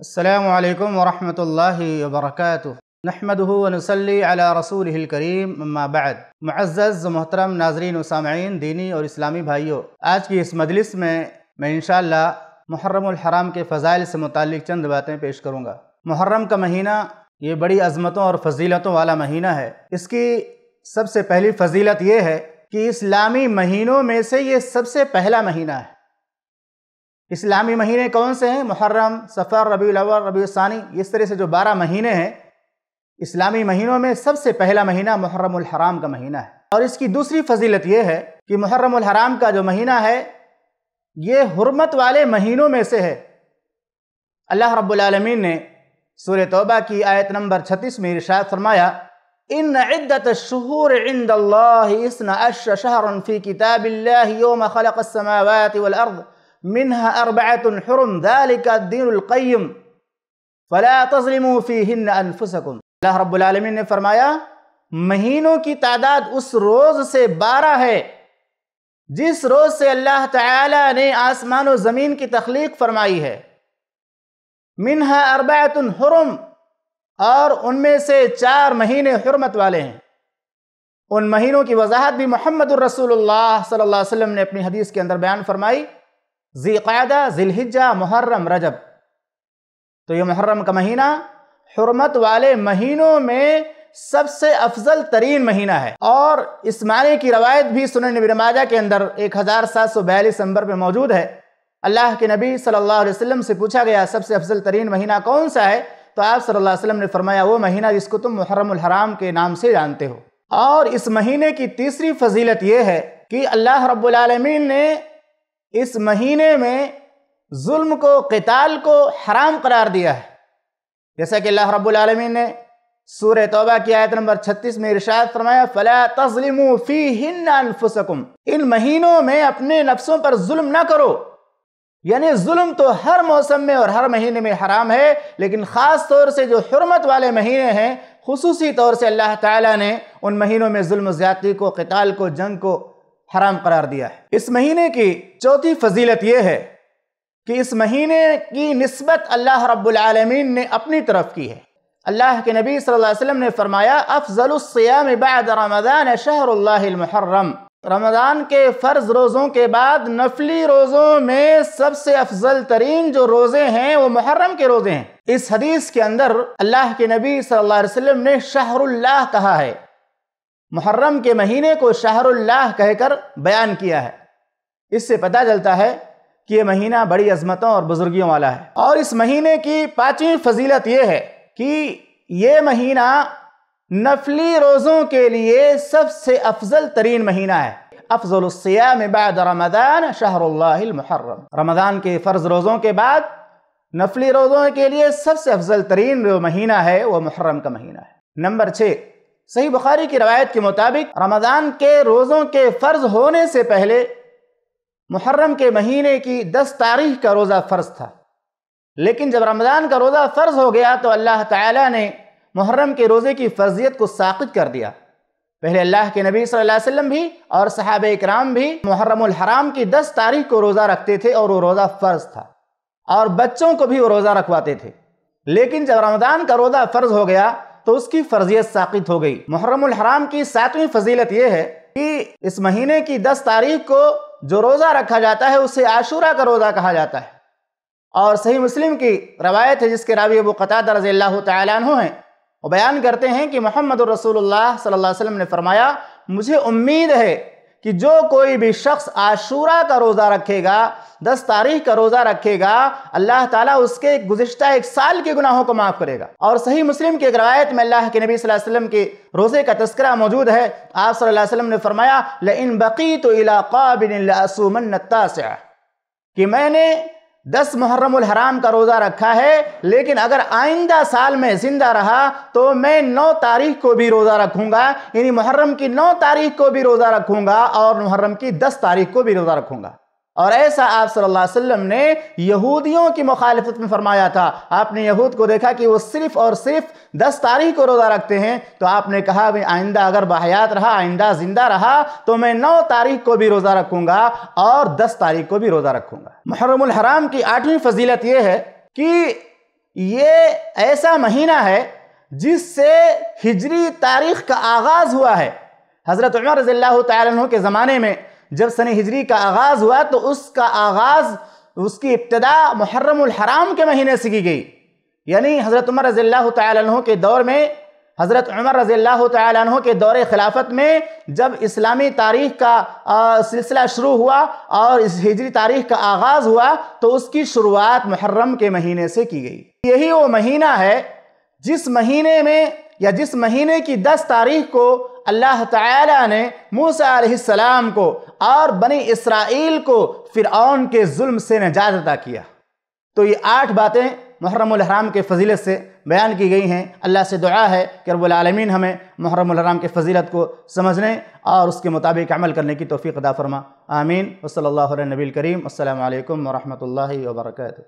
السلام علیکم ورحمۃ اللہ وبرکاتہ نحمده ونصلي على رسوله الکریم اما بعد. معزز و محترم، ناظرین و سامعین، دینی اور اسلامی بھائیوں آج کی اس مجلس میں میں انشاءاللہ محرم الحرام کے فضائل سے متعلق چند باتیں پیش کروں گا۔ محرم کا مہینہ یہ بڑی عظمتوں اور فضیلتوں والا مہینہ ہے۔ اس کی سب سے پہلی فضیلت یہ ہے کہ اسلامی مہینوں میں سے یہ سب سے پہلا مہینہ ہے۔ اسلامی مہینے کون سے ہیں؟ محرم سفر ربیع الاول، ربیع الثانی، اس طرح سے جو بارہ مہینے ہیں، اسلامی مہینوں میں سب سے پہلا مہینہ محرم الحرام کا مہینہ ہے۔ اور اس کی دوسری فضیلت یہ ہے کہ محرم الحرام کا جو مہینہ ہے، یہ حرمت والے مہینوں میں سے ہے۔ اللہ رب العالمین نے سورہ توبہ کی آیت نمبر چھتیس میں ارشاد فرمایا، ان عدت الشہور عند اللہ اسنا عشر شہر فی کتاب اللہ یوم خلق السماوات والارض منها أربعة حرم ذلك الدين القیم، فلا تظلموا فيهن انفسكم اللہ رب العالمین نے فرمایا، مہینوں کی تعداد اس روز سے بارہ ہے، جس روز سے اللہ تعالی نے آسمان و زمین کی تخلیق فرمائی ہے۔ منہا اربعت حرم، اور ان میں سے چار مہینے حرمت والے ہیں۔ ان مہینوں کی وضاحت بھی محمد الرسول اللہ صلی اللہ علیہ وسلم نے اپنی حدیث کے اندر بیان فرمائی۔ ذی قعدہ ذی الحجہ محرم، رجب۔ تو یہ محرم کا مہینہ حرمت والے مہینوں میں سب سے افضل ترین مہینہ ہے۔ اور اس معنی کی روایت بھی سنن نبی ماجہ کے اندر ایک ہزار سات سو بیالیس نمبر پہ موجود ہے۔ اللہ کے نبی صلی اللہ علیہ وسلم سے پوچھا گیا، سب سے افضل ترین مہینہ کون سا ہے؟ تو آپ صلی اللہ علیہ وسلم نے فرمایا، وہ مہینہ جس کو تم محرم الحرام کے نام سے جانتے ہو۔ اور اس مہینے کی تیسری فضیلت یہ ہے کہ اللہ رب العالمین نے اس مہینے میں ظلم کو، قتال کو حرام قرار دیا ہے۔ جیسا کہ اللہ رب العالمین نے سورہ توبہ کی آیت نمبر چھتیس میں ارشاد فرمایا، فَلَا تَظْلِمُوا فِيهِنَّ أَنفُسَكُمْ۔ ان مہینوں میں اپنے نفسوں پر ظلم نہ کرو۔ یعنی ظلم تو ہر موسم میں اور ہر مہینے میں حرام ہے، لیکن خاص طور سے جو حرمت والے مہینے ہیں، خصوصی طور سے اللہ تعالیٰ نے ان مہینوں میں ظلم و زیادتی کو، قتال کو، جنگ کو حرام قرار دیا ہے۔ اس مہینے کی چوتھی فضیلت یہ ہے کہ اس مہینے کی نسبت اللہ رب العالمین نے اپنی طرف کی ہے۔ اللہ کے نبی صلی اللہ علیہ وسلم نے فرمایا، افضل الصیام بعد رمضان شہر اللہ المحرم۔ رمضان کے فرض روزوں کے بعد نفلی روزوں میں سب سے افضل ترین جو روزے ہیں وہ محرم کے روزے ہیں۔ اس حدیث کے اندر اللہ کے نبی صلی اللہ علیہ وسلم نے شہر اللہ کہا ہے۔ محرم کے مہینے کو شہر اللہ کہہ کر بیان کیا ہے۔ اس سے پتہ چلتا ہے کہ یہ مہینہ بڑی عظمتوں اور بزرگیوں والا ہے۔ اور اس مہینے کی پانچویں فضیلت یہ ہے کہ یہ مہینہ نفلی روزوں کے لیے سب سے افضل ترین مہینہ ہے۔ افضل الصیام بعد رمضان شہر اللہ المحرم۔ رمضان کے فرض روزوں کے بعد نفلی روزوں کے لیے سب سے افضل ترین جو مہینہ ہے وہ محرم کا مہینہ ہے۔ نمبر چھ صحیح بخاری کی روایت کے مطابق رمضان کے روزوں کے فرض ہونے سے پہلے محرم کے مہینے کی دس تاریخ کا روزہ فرض تھا۔ لیکن جب رمضان کا روزہ فرض ہو گیا تو اللہ تعالیٰ نے محرم کے روزے کی فرضیت کو ساقط کر دیا۔ پہلے اللہ کے نبی صلی اللہ علیہ وسلم بھی اور صحابہ اکرام بھی محرم الحرام کی دس تاریخ کو روزہ رکھتے تھے اور وہ روزہ فرض تھا۔ اور بچوں کو بھی وہ روزہ رکھواتے تھے۔ لیکن جب رمضان کا روزہ فرض ہو گیا تو اس کی فرضیت ساقط ہو گئی۔ محرم الحرام کی ساتویں فضیلت یہ ہے کہ اس مہینے کی دس تاریخ کو جو روزہ رکھا جاتا ہے، اسے عاشورہ کا روزہ کہا جاتا ہے۔ اور صحیح مسلم کی روایت ہے، جس کے راوی ابو قطادہ رضی اللہ تعالیٰ عنہ ہیں۔ وہ بیان کرتے ہیں کہ محمد الرسول اللہ صلی اللہ علیہ وسلم نے فرمایا، مجھے امید ہے کہ جو کوئی بھی شخص عاشورہ کا روزہ رکھے گا، دس تاریخ کا روزہ رکھے گا، اللہ تعالیٰ اس کے گزشتہ ایک سال کے گناہوں کو معاف کرے گا۔ اور صحیح مسلم کی ایک روایت میں اللہ کے نبی صلی اللہ علیہ وسلم کے روزے کا تذکرہ موجود ہے۔ آپ صلی اللہ علیہ وسلم نے فرمایا لَإِن بَقِيتُ إِلَىٰ قَابِنِ لَأَسُومَنَّ التَّاسِعَ۔ کہ میں نے دس محرم الحرام کا روزہ رکھا ہے، لیکن اگر آئندہ سال میں زندہ رہا تو میں نو تاریخ کو بھی روزہ رکھوں گا یعنی محرم کی نو تاریخ کو بھی روزہ رکھوں گا اور محرم کی دس تاریخ کو بھی روزہ رکھوں گا۔ اور ایسا آپ صلی اللہ علیہ وسلم نے یہودیوں کی مخالفت میں فرمایا تھا۔ آپ نے یہود کو دیکھا کہ وہ صرف اور صرف دس تاریخ کو روزہ رکھتے ہیں۔ تو آپ نے کہا بھی آئندہ اگر بحیات رہا، آئندہ زندہ رہا، تو میں نو تاریخ کو بھی روزہ رکھوں گا اور دس تاریخ کو بھی روزہ رکھوں گا۔ محرم الحرام کی آٹھویں فضیلت یہ ہے کہ یہ ایسا مہینہ ہے جس سے ہجری تاریخ کا آغاز ہوا ہے۔ حضرت عمر رضی اللہ تعالیٰ عنہ کے زمانے میں جب سن ہجری کا آغاز ہوا تو اس کا آغاز اس کی ابتدا محرم الحرام کے مہینے سے کی گئی۔ یعنی حضرت عمر رضی اللہ تعالیٰ عنہ کے دور میں، حضرت عمر رضی اللہ تعالیٰ عنہ کے دور خلافت میں جب اسلامی تاریخ کا سلسلہ شروع ہوا اور اس ہجری تاریخ کا آغاز ہوا تو اس کی شروعات محرم کے مہینے سے کی گئی۔ یہی وہ مہینہ ہے جس مہینے میں یا جس مہینے کی دس تاریخ کو اللہ تعالیٰ نے موسیٰ علیہ السلام کو اور بنی اسرائیل کو فرعون کے ظلم سے نجات عطا کیا۔ تو یہ آٹھ باتیں محرم الحرام کے فضیلت سے بیان کی گئی ہیں۔ اللہ سے دعا ہے کہ رب العالمین ہمیں محرم الحرام کے فضیلت کو سمجھنے اور اس کے مطابق عمل کرنے کی توفیق عطا فرما۔ آمین۔ وصلی اللہ علیہ نبی الکریم۔ السلام علیکم ورحمۃ اللہ وبرکاتہ۔